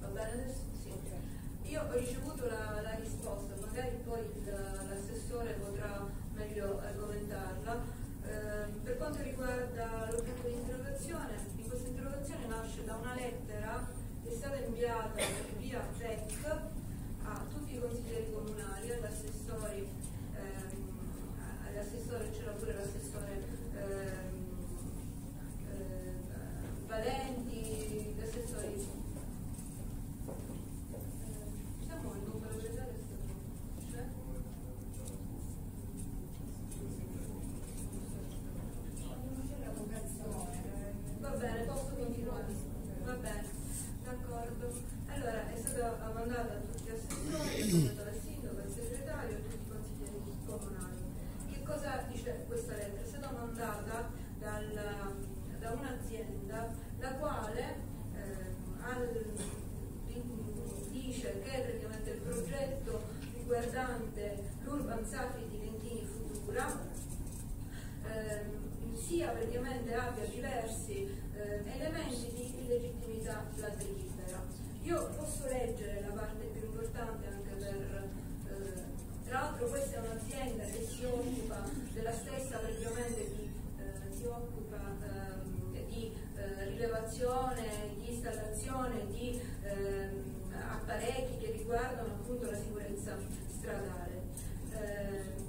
Va bene adesso? Sì. Io ho ricevuto la, la risposta, magari poi il- l'assessore potrà meglio argomentarla. Eh, per quanto riguarda l'oggetto di interrogazione, in questa interrogazione nasce da una lettera che è stata inviata via PEC a tutti i consiglieri comunali, agli assessori, ehm, agli assessori c'era pure l'assessore ehm, eh, Valenti, gli assessori. Eh, Siamo il numero legale è stato- c'è? Va bene, posso continuare? Va bene, d'accordo. Allora, è stata mandata a tutti gli assessori, è mandata al sindaco, al segretario e a tutti i consiglieri comunali. Che cosa dice questa lettera? È stata mandata dal- da un'azienda la quale ehm, al- dice che praticamente il progetto riguardante l'Urban Safety di Lentini Futura ehm, sia praticamente abbia diversi eh, elementi di illegittimità la delibera. Io posso leggere la parte più importante anche per eh, tra l'altro questa è un'azienda che si occupa della stessa praticamente di, eh, si occupa ehm, di eh, rilevazione, di installazione di ehm, apparecchi che riguardano appunto la sicurezza stradale. Ehm,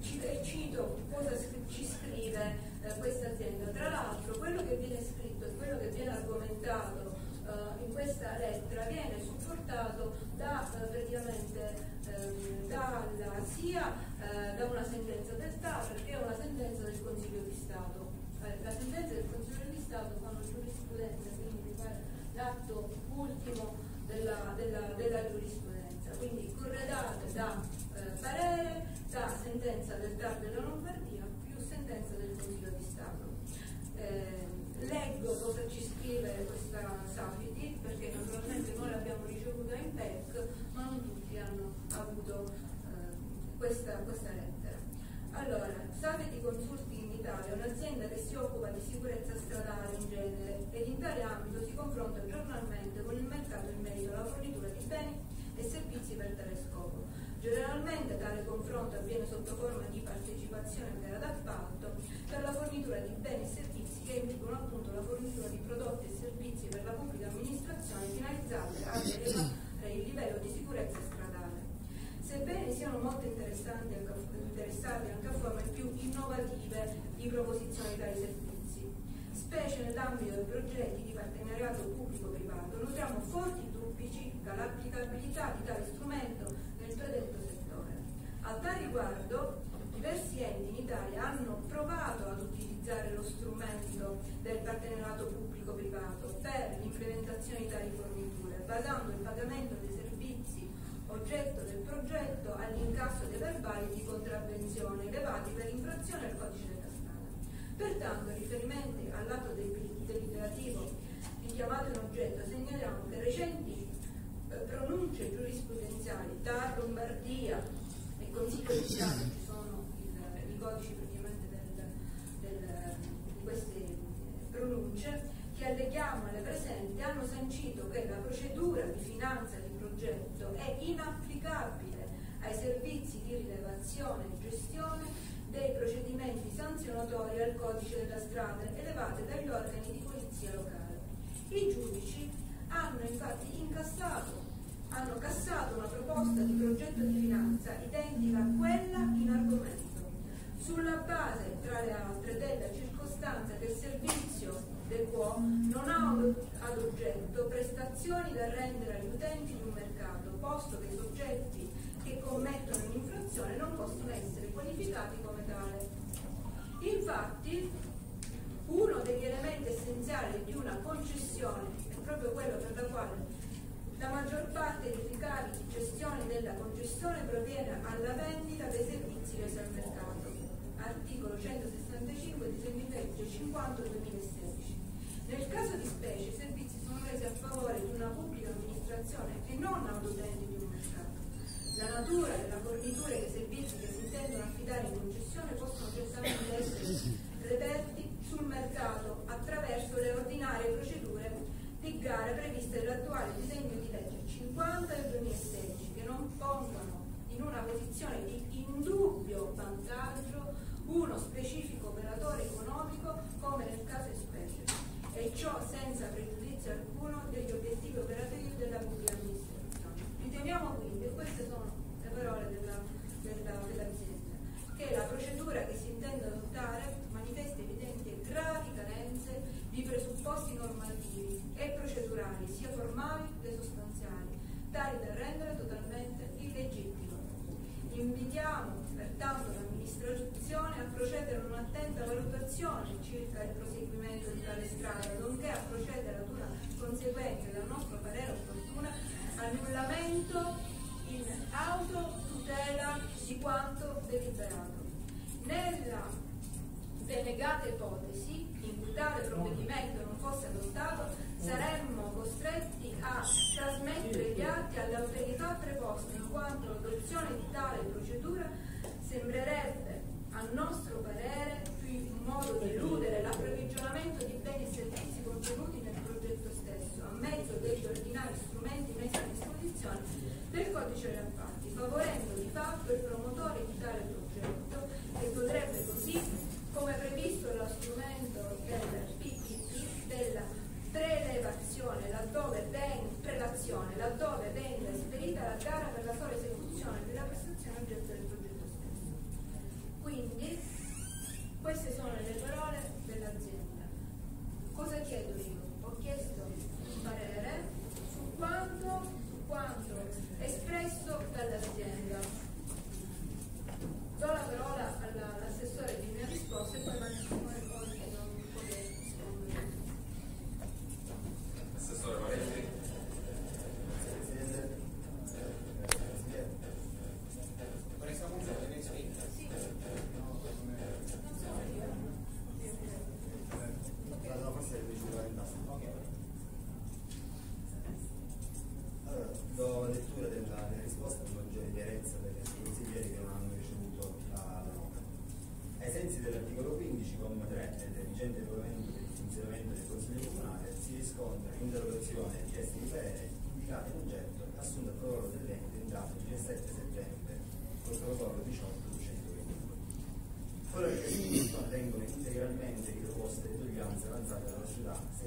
ci- cito cosa ci scrive eh, questa azienda. Tra l'altro quello che viene scritto e quello che viene argomentato eh, in questa lettera viene supportato da eh, praticamente ehm, dalla- sia eh, da una sentenza del TAR che una sentenza del Consiglio di Stato. Eh, la sentenza del Consiglio di Stato fanno giurisprudenza, quindi mi l'atto ultimo della, della- della giurisprudenza, quindi corredate da eh, parere, da sentenza del TAR della Lombardia più sentenza del Consiglio di Stato. Eh, leggo cosa ci scrive questa Safiti, perché naturalmente noi l'abbiamo ricevuta in PEC, ma non tutti hanno avuto eh, questa, questa lettera. Allora, Safety Consulting in Italia è un'azienda che si occupa di sicurezza stradale in genere ed in tale ambito si confronta giornalmente con il mercato in merito alla fornitura di beni e servizi per tale scopo. Generalmente tale confronto avviene sotto forma di partecipazione a gara d'appalto per la fornitura di beni e servizi che implicano appunto la fornitura di prodotti e servizi per la pubblica amministrazione finalizzati ad elevare il livello di sicurezza stradale. Sebbene siano molto interessanti anche a- interessati anche a forme più innovative di proposizione di tali servizi, specie nell'ambito dei progetti di partenariato pubblico-privato, nutriamo forti dubbi circa l'applicabilità di tale strumento nel predetto settore. A tal riguardo, diversi enti in Italia hanno provato ad utilizzare lo strumento del partenariato pubblico-privato per l'implementazione di tali forniture, basando il pagamento dei servizi oggetto del progetto all'incasso dei verbali di contravvenzione elevati per infrazione al codice della strada. Pertanto, in riferimento al lato del- deliberativo richiamato in oggetto, segnaliamo che recenti eh, pronunce giurisprudenziali da Lombardia e Consiglio di Stato, che sono il- i codici praticamente del- del- di queste pronunce, che alleghiamo alle presenti, hanno sancito che la procedura di finanza di progetto è inapplicabile ai servizi di rilevazione e gestione dei procedimenti sanzionatori al codice della strada elevati dagli organi di polizia locale. I giudici hanno infatti incassato, hanno cassato una proposta di progetto di finanza identica a quella in argomento, sulla base, tra le altre, della circostanza che il servizio del quo non ha ad oggetto prestazioni da rendere agli utenti di un mercato, posto che i soggetti che commettono un'infrazione non possono essere qualificati come tale. Infatti, uno degli elementi essenziali di una concessione è proprio quello per la quale la maggior parte dei ricavi di gestione della concessione proviene alla vendita dei servizi resi al mercato articolo 165 di legge 50 del 2016. Nel caso di specie i servizi sono resi a favore di una pubblica amministrazione e non autotende di un mercato. La natura riferita alle autorità preposte in quanto l'adozione di tale procedura sembrerebbe, a nostro parere, più in modo di eludere l'approvvigionamento di beni e servizi contenuti nel progetto stesso, a mezzo dei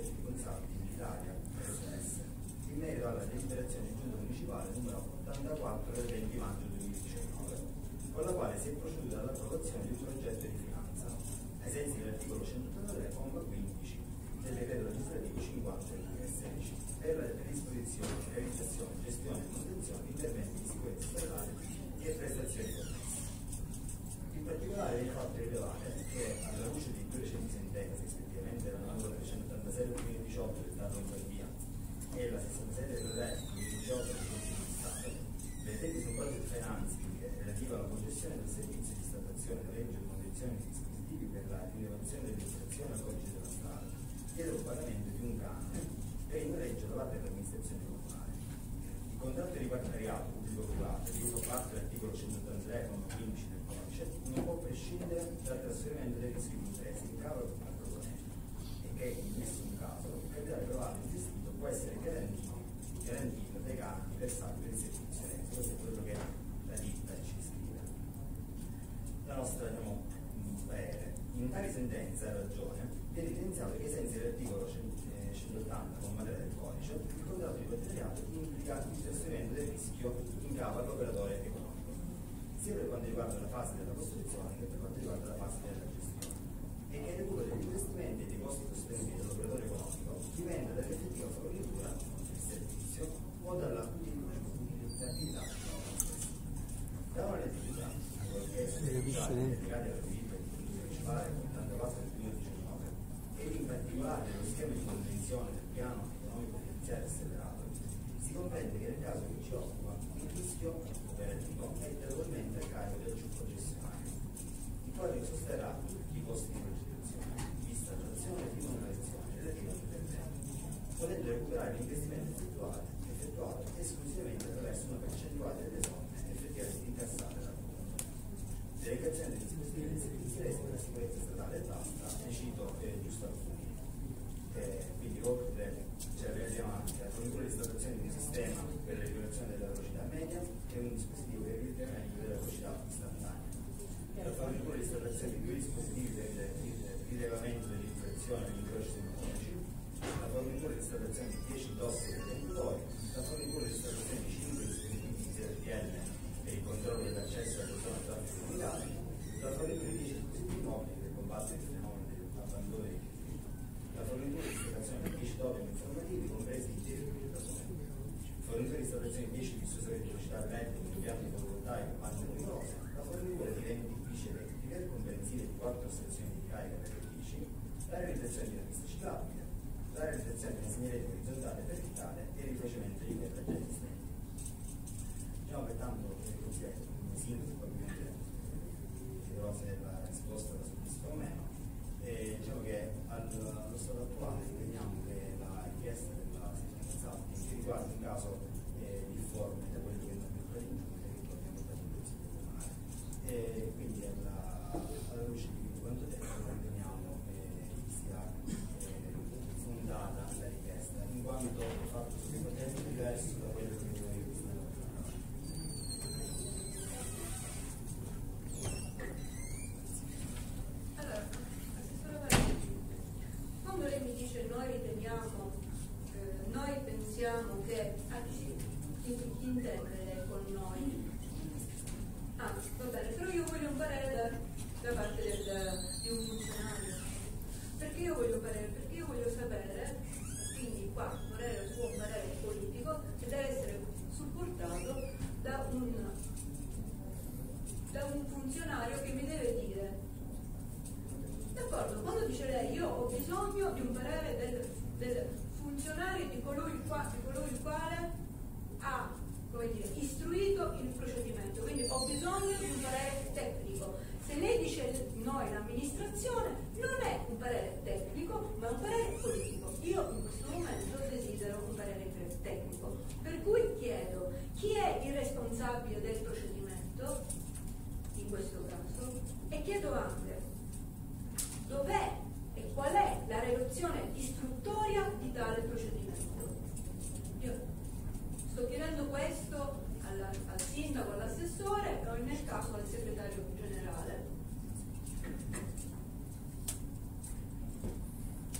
dei responsabili in Italia in merito alla deliberazione giunta municipale numero 84 del 20 maggio 2019, con la quale si è proceduta all'approvazione di un progetto di finanza, ai sensi dell'articolo 183, comma 15 del decreto legislativo 50 del 2016, per la disposizione, realizzazione, gestione e evidenziato che ai sensi dell'articolo 180, con materia del codice, il contratto di partenariato implica il sostenimento del rischio in capo all'operatore economico, sia per quanto riguarda la fase della costruzione che per quanto riguarda la fase della gestione, e che il recupero degli investimenti e dei costi sostenuti dall'operatore economico dipende dall'effettiva fornitura del servizio o dalla che sosterrà i costi di progettazione, di installazione e di manutenzione relativa all'intervento, potendo recuperare l'investimento effettuato, effettuato esclusivamente attraverso una percentuale delle somme effettivamente incassate dal comune. Delegazione dei dispositivi di servizi resi per la sicurezza statale e basta, ne cito eh, giusto alcuni. Eh, quindi oltre ci arriviamo anche a fornire l'installazione di un sistema per la regolazione della velocità media e un dispositivo che evita meglio della velocità istantanea. La fornitura di installazione di rilevamento dell'infrazione degli incroci semaforici, la fornitura di installazione di 10 dossi preventori, la fornitura di installazione di 5 dispositivi di ZPL per il controllo dell'accesso alle zone a traffico illegale, la fornitura di 10 dispositivi mobili per combattere il fenomeno dell'abbandono dei rifiuti, la fornitura di installazione di 10 totem informativi compresi i di fornitura di installazione di 10 diffusori di velocità elettrica, impianti fotovoltaici, pannelli luminosi, la fornitura di 20 bici elettriche 4 stazioni di carica per le bici, la realizzazione di una pista ciclabile, la realizzazione di segnaletica orizzontale e verticale e il rifacimento di già esistente. Diciamo pertanto che considero come sintesi probabilmente chiederò se la risposta la soddisfa o meno. E diciamo che al- allo stato attuale riteniamo che la richiesta della sezione Zatti che riguarda un caso eh, difforme da quello che noi abbiamo fatto in giunta che poi abbiamo portato in consiglio comunale. E quindi alla, alla luce di quanto detto riteniamo che sia eh, fondata la richiesta, in quanto fatto su un tempo diverso da quello che noi stiamo facendo. Allora, Assessore Valenti, quando lei mi dice noi riteniamo, eh, noi pensiamo che, a chi, chi, chi intende lei con noi? Ah, va bene, però io voglio un parere da, da parte del, di un funzionario. Perché io voglio un parere? Perché io voglio sapere, quindi qua un parere può un parere politico, che deve essere supportato da un, da un funzionario che mi deve dire D'accordo, quando dice lei io ho bisogno di un parere del, del funzionario di colui, il qua- di colui il quale ha come dire, istruito il procedimento, quindi ho bisogno di un parere tecnico. Se lei dice noi l'amministrazione non è un parere tecnico ma un parere politico. Io in questo momento desidero un parere tecnico. Per cui chiedo chi è il responsabile del procedimento in questo caso e chiedo anche dov'è e qual è la relazione istruttoria di tale procedimento. Io sto chiedendo questo alla- al sindaco, all'assessore o nel caso al segretario generale.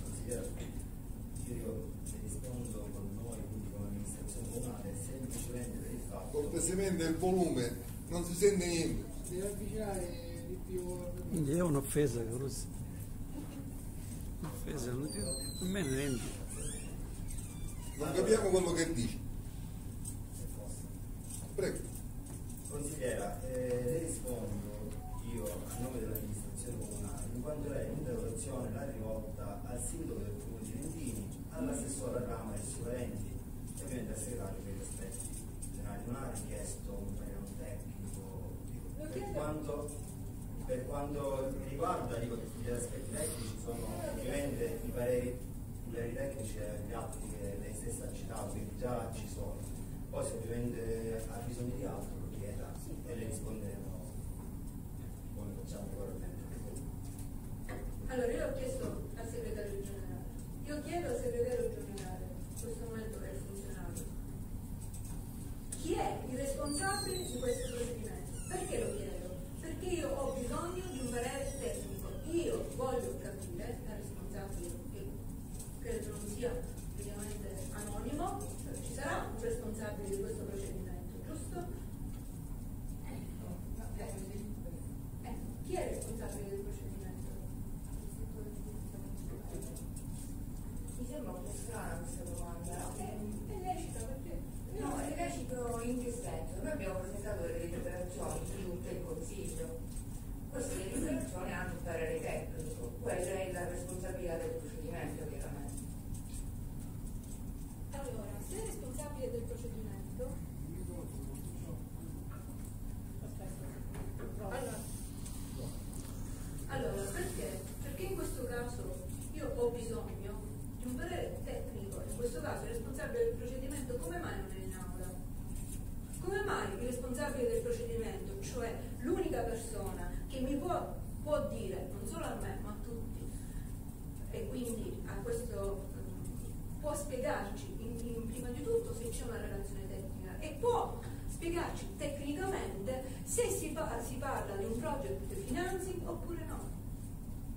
Consigliere, io le rispondo con noi, quindi come amministrazione comunale, semplicemente per il fatto Cortesemente il volume, non si sente niente. Deve avvicinare di più. Quindi è un'offesa, Cruz. Un'offesa, non a me ne rendi. Non capiamo quello che dici. All'assessore alla Camera e Suvalenti e ovviamente al segretario per gli aspetti generali. Non ha richiesto un parere tecnico per quanto, per quanto riguarda dico, gli aspetti tecnici sono ovviamente i pareri, i pareri tecnici e gli atti che lei stessa ha citato, quindi già ci sono. Poi se ovviamente ha bisogno di altro lo chieda e le risponderemo come facciamo regolarmente. Allora io ho chiesto al segretario generale, io chiedo al segretario generale, in questo momento è il funzionario, chi è il responsabile di questo procedimento? Perché lo chiedo? Perché io ho bisogno di un parere tecnico, io voglio capire la responsabile, che credo non sia ovviamente anonimo, ci sarà un responsabile di questo procedimento, giusto? Eh, chi è il responsabile del procedimento? Mi sembra un po' strana questa domanda. È lecita perché? No, è lecito in che deliberazioni di tutto il Consiglio. Queste deliberazioni hanno un parere tecnico, quella è la responsabilità del procedimento chiaramente. Allora, se è responsabile del procedimento, allora, allora, perché? Perché in questo caso io ho bisogno di un parere tecnico, in questo caso il responsabile del procedimento come mai non è in aula? Come mai il responsabile del procedimento, cioè l'unica persona mi può, può dire, non solo a me, ma a tutti, e quindi a questo mm, può spiegarci in- in- prima di tutto se c'è una relazione tecnica e può spiegarci tecnicamente se si, pa- si parla di un project financing oppure no.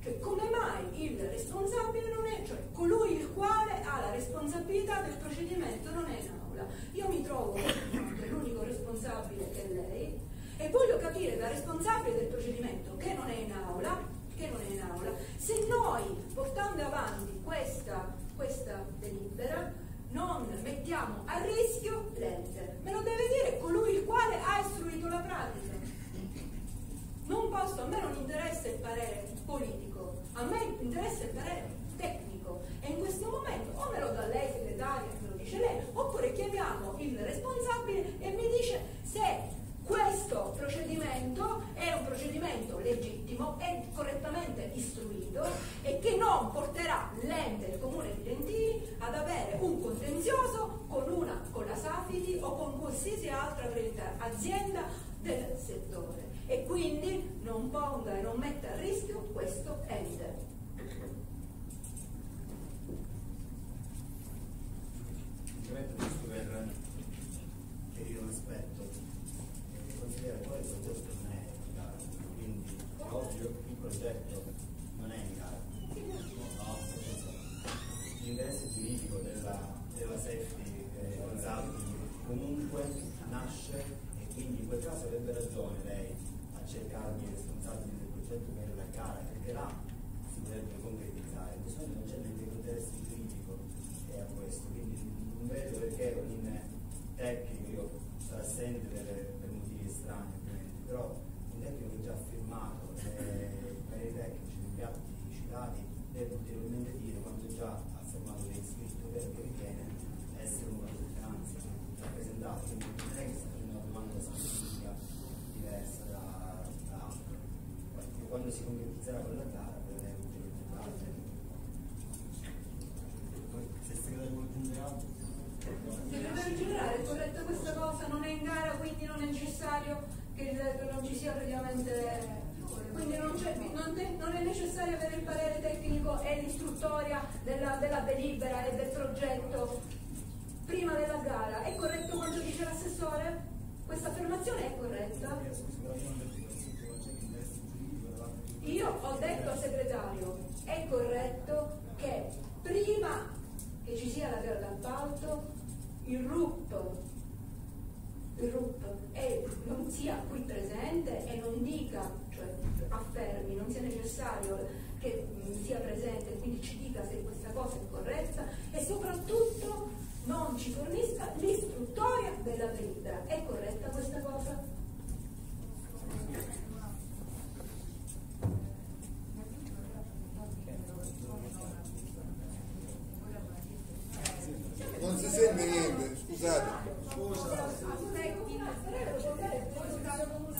Cioè, come mai il responsabile non è, cioè colui il quale ha la responsabilità del procedimento non è in aula. Io mi trovo l'unico responsabile che è lei e voglio capire da responsabile del procedimento che non è in aula, che non è in aula, se noi portando avanti questa, questa delibera non mettiamo a rischio l'ente. Me lo deve dire colui il quale ha istruito la pratica. Non posso, a me non interessa il parere politico, a me interessa il parere tecnico e in questo momento o me lo dà lei segretaria, me lo dice lei, oppure chiamiamo il responsabile e mi dice se questo procedimento è un procedimento legittimo, è correttamente istruito e che non porterà l'ente del comune di Lentini ad avere un contenzioso con, una, con la Safiti o con qualsiasi altra azienda del settore e quindi non ponga e non metta a rischio questo ente. Semplicemente giusto per chiarire un aspetto, eh, consigliere poi il progetto non è in gara, quindi oggi il progetto non è in gara. No, nel senso, l'interesse giuridico della, della safety eh, consulting comunque nasce e quindi in quel caso avrebbe ragione lei a cercare i responsabili del progetto per la gara, perché là si potrebbe concretizzare. Questo momento non c'è neanche l'interesse giuridico che a questo, quindi non vedo perché in tecnico io sarò assente per, per motivi strani ovviamente, però un tecnico che già ha firmato eh, i tecnici negli atti citati deve ulteriormente dire quanto già ha firmato l'iscritto perché ritiene essere un valore finanza rappresentato, quindi è che una domanda specifica diversa da, da altro. Quando si concretizzerà con la gara vedremo ulteriori dettagli. Poi, Se il segretario vuole aggiungere altro. Segretario generale, è corretta questa cosa? Non è in gara, quindi non è necessario che, il- che non ci sia praticamente. Quindi non, c'è- non de- non è necessario avere il parere tecnico l'istruttoria della, della delibera e del progetto prima della gara. È corretto quanto dice l'assessore? Questa affermazione è corretta? Io ho detto al segretario, è corretto che prima che ci sia la gara d'appalto, il RUP, RUP e non sia qui presente e non dica, cioè affermi, non sia necessario che mm, sia presente e quindi ci dica se questa cosa è corretta e soprattutto non ci fornisca l'istruttoria della delibera. È corretta questa cosa? Non si sente niente, scusate.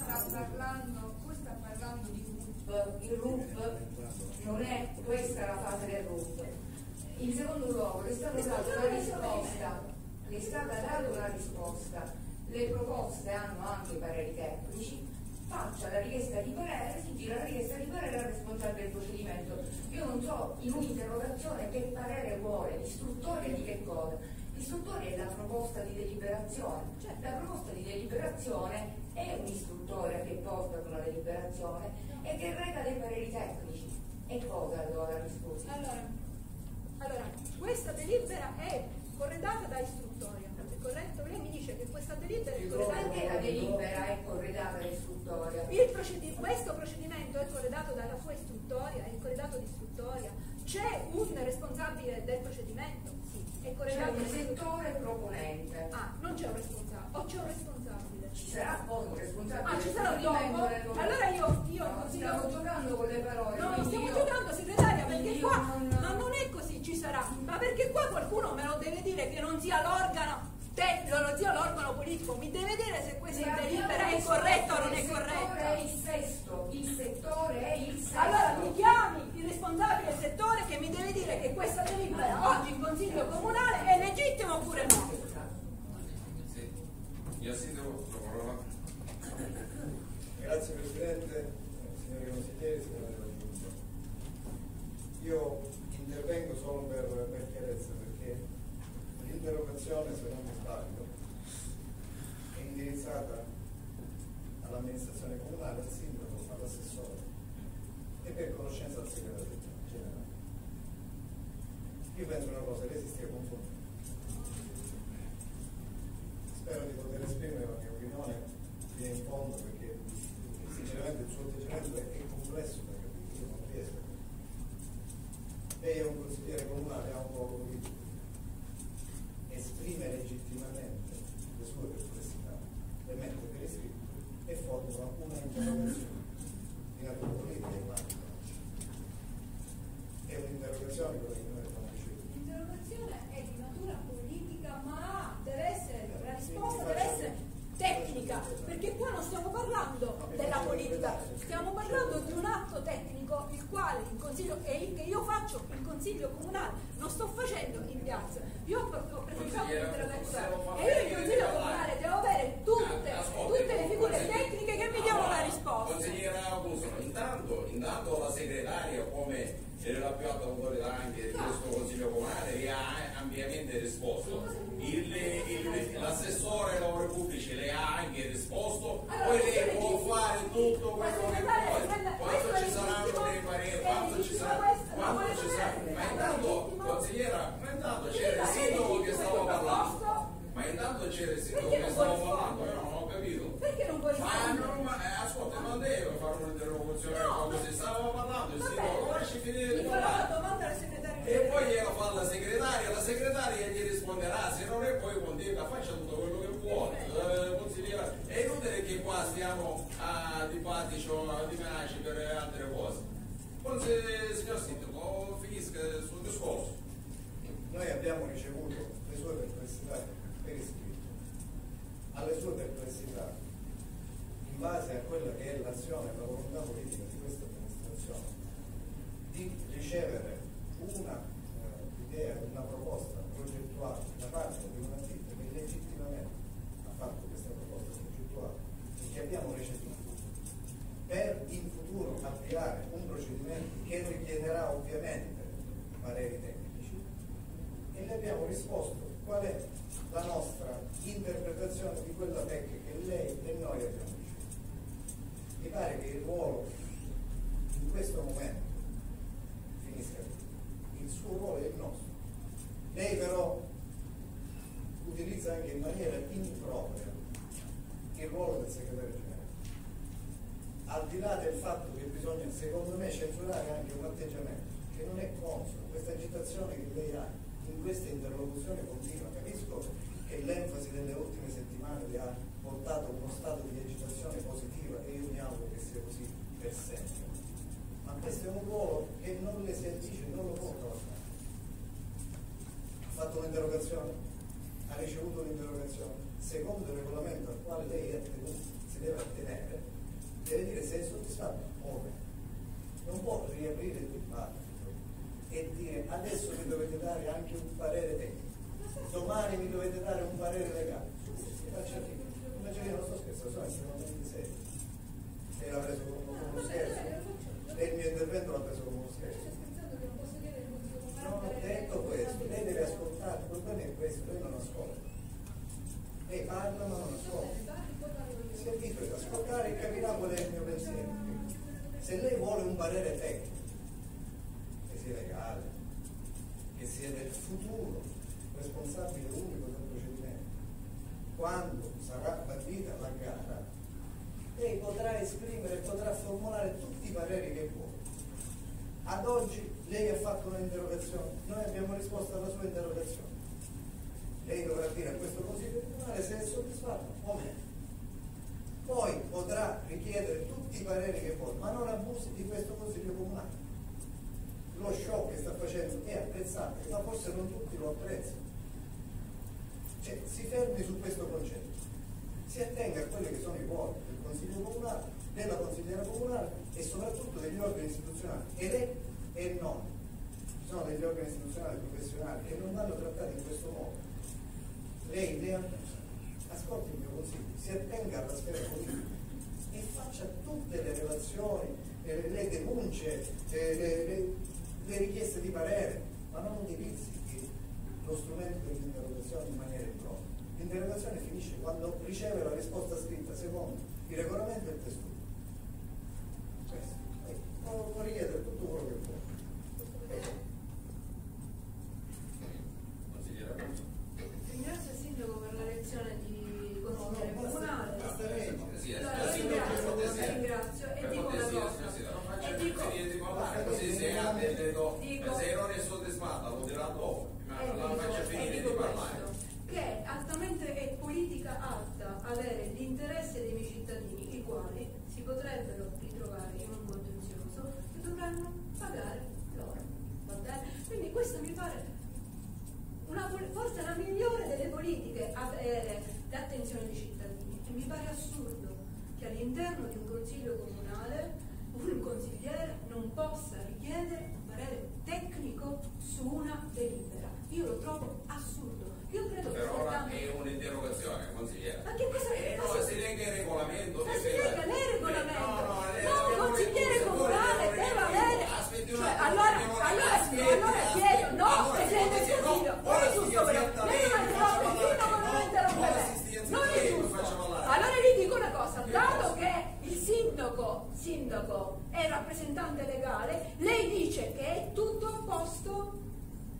sta parlando, poi sta parlando di RUP, il RUP non è questa la fase del RUP. In secondo luogo le è stata data una risposta, le è stata data una risposta, le proposte hanno anche i pareri tecnici, faccia la richiesta di parere, si gira la richiesta di parere al responsabile del procedimento. Io non so in un'interrogazione che parere vuole, cosa. L'istruttore è la proposta di deliberazione, cioè la proposta di deliberazione è un'istruttoria che porta ad una deliberazione e che reca dei pareri tecnici. E cosa allora mi scusi? Allora, allora, questa delibera è corredata da istruttoria, corretto? Lei mi dice che questa delibera è corredata Perché la delibera è corredata dall'istruttoria? Il procedi- questo procedimento è corredato dalla sua istruttoria, è corredato di istruttoria. C'è un responsabile del procedimento? È un da- settore proponente. Ah, non c'è un responsabile, o c'è un responsabile? Ci sarà poi un responsabile Ah, ci sarà dopo? Allora io, io No, consiglio... stiamo giocando con le parole. No, stiamo io- giocando segretaria perché qua non- ma non è così ci sarà, ma perché qua qualcuno me lo deve dire che non sia l'organo tecnico, non sia l'organo politico, mi deve dire se questa delibera è corretta o non è Il settore corretta. è il sesto, il settore è il sesto. Allora mi chiami il responsabile del settore che mi Um, autorità anche questo consiglio comunale vi ha ampiamente risposto. L'assessore ai lavori pubblici le ha anche risposto, poi lei può fare tutto quello che vuole. Quando ci saranno dei pareri, quando ci saranno, quando ci saranno. Ma intanto, consigliera, ma intanto c'era il sindaco che stava parlando. Ma intanto c'era il sindaco che stava parlando, io non ho capito. Perché non puoi Ma rispondere? non, ma, eh, ascolta, non deve fare un'interrogazione No, quando si stava parlando, il Va sindaco lo bene. lasci finire di Mi farò la parlare. domanda al segretario E poi glielo fa la segretaria, la segretaria gli risponderà, se non è poi continua, faccia tutto quello che vuole. Eh, consigliera. È inutile che qua stiamo a a dimenarci per altre cose. Forse, signor sindaco, finisca il suo discorso. Noi abbiamo ricevuto le sue perplessità per iscritto. Alle sue perplessità, in base a quella che è l'azione e la volontà politica di questa amministrazione, di ricevere una eh, idea, una proposta progettuale da parte di una ditta che legittimamente ha fatto questa proposta progettuale e che abbiamo recepito per in futuro avviare un procedimento che richiederà ovviamente pareri tecnici e le abbiamo risposto qual è la nostra interpretazione di quella PEC che lei e noi abbiamo ricevuto. Mi pare che il ruolo in questo momento finisca qui. Il suo ruolo è il nostro. Lei però utilizza anche in maniera impropria il ruolo del segretario generale al di là del fatto che bisogna, secondo me, censurare anche un atteggiamento che non è consono, questa agitazione che lei ha in questa interlocuzione continua, capisco che l'enfasi delle ultime settimane le ha portato a uno stato di agitazione positiva e io mi auguro che sia così per sempre. Ma questo è un ruolo che non le si addice, non lo può fare. Ha fatto un'interrogazione, un'interrogazione, secondo il regolamento al quale lei si deve attenere, deve dire se è soddisfatto o meno. Non può riaprire il dibattito e dire adesso mi dovete dare anche un parere tecnico, domani mi dovete dare un parere legale. Faccia lì. Invece che non sto scherzando, sono estremamente serio. Lei l'ha preso come uno scherzo. Lei il mio intervento l'ha preso come uno scherzo. Non ho detto questo, lei deve ascoltare, il problema è questo, lei non ascolta. Lei parla ma non ascolta. Si ascoltare e capirà qual è il mio pensiero. Se lei vuole un parere tecnico, che sia legale, che sia del futuro responsabile unico del procedimento, quando sarà bandita la gara, lei potrà esprimere, potrà formulare tutti i pareri che vuole. Ad oggi lei ha fatto un'interrogazione, noi abbiamo risposto alla sua interrogazione. Lei dovrà dire a questo Consiglio comunale se è soddisfatto o meno. Poi potrà richiedere tutti i pareri che vuole, ma non abusi di questo Consiglio comunale. Lo show che sta facendo è apprezzabile, ma forse non tutti lo apprezzano. Cioè, si fermi su questo concetto, si attenga a quelli che sono i ruoli del Consiglio comunale, della consigliera comunale e soprattutto degli organi istituzionali, eletti e non. Ci sono degli organi istituzionali professionali che non vanno trattati in questo modo. Lei, lei ascolti il mio consiglio, si attenga alla sfera politica e faccia tutte le relazioni eh, le denunce, eh, le, le- le richieste di parere, ma non utilizzi lo strumento dell'interrogazione in maniera impropria. L'interrogazione finisce quando riceve la risposta scritta secondo il regolamento e il testo. Questo. Eh, Può, può richiedere tutto quello che vuole. Consigliere Afonso. Ringrazio il sindaco per la lezione di consigliere No, no, basta- comunale. basta legge. Sì, No, eh, la sì, ringrazio, per cortesia. la ringrazio e Per dico una cortesia, cosa. signor Sindaco, non faccia E dico, il di parlare, così se ha delle do- Dico- se non è soddisfatta lo dirà dopo, ma e la dico- faccia e finire dico di parlare. questo, che è altamente è politica alta avere l'interesse dei miei cittadini, i quali si potrebbero ritrovare in un contenzioso che dovranno pagare loro. Va bene? Quindi questo mi pare una, pol- forse la migliore delle politiche avere l'attenzione dei cittadini e mi pare assurdo che all'interno di un consiglio comunale un consigliere non possa richiedere un parere tecnico su una delibera. Io lo trovo assurdo. Io credo che Per ora soltanto- è un'interrogazione, consigliere. Ma che cosa Eh, ma no, si- si legga il regolamento. ma che si deve- legga lei il regolamento? No, no, lei No, deve- consigliere se vuole- comunale vuole- deve vuole- avere. Aspetti un Cioè, attimo, allora, perché vuole- allora, aspetti, allora aspetti. chiedo, no, Allora, Presidente del scusi, no, Consiglio, non ora è si giusto stia però, zitta lei lei, non mi è faccia proprio, parlare. fino a non No, interrompere ora lei. si stia zitta Non è lei, mi giusto. faccia parlare. Allora gli dico una cosa, Che dato cosa? che il sindaco, sindaco è rappresentante legale, lei dice che è tutto a posto?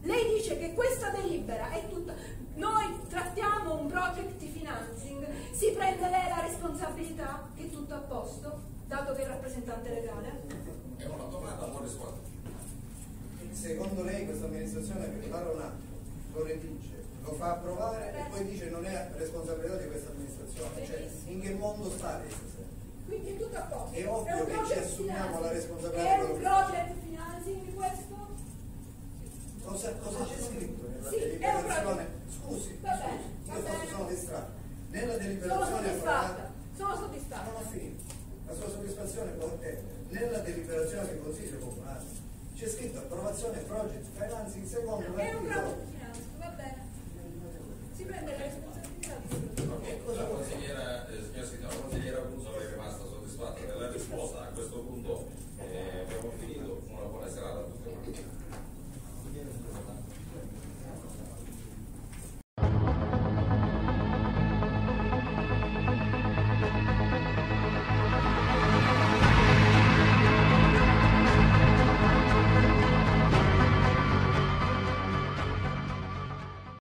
Lei dice che questa delibera è tutta. Noi trattiamo un project financing, si prende lei la responsabilità che è tutto a posto, dato che è rappresentante legale? È una domanda, non rispondo. Secondo lei questa amministrazione prepara un atto, lo redige, lo fa approvare e poi dice non è responsabilità di questa amministrazione. Cioè, in che mondo sta lei? Quindi è tutto a posto. È ovvio che ci assumiamo financing. la responsabilità È un che project financing questo? Cosa, cosa c'è scritto nella Sì, deliberazione? Scusi, Va bene, scusi, va io forse bene. sono distratto. Nella Sono deliberazione soddisfatta, approvata, sono non soddisfatta. ho finito, la sua soddisfazione attendere. Nella deliberazione del Consiglio Comunale c'è scritto approvazione project financing secondo È un l'articolo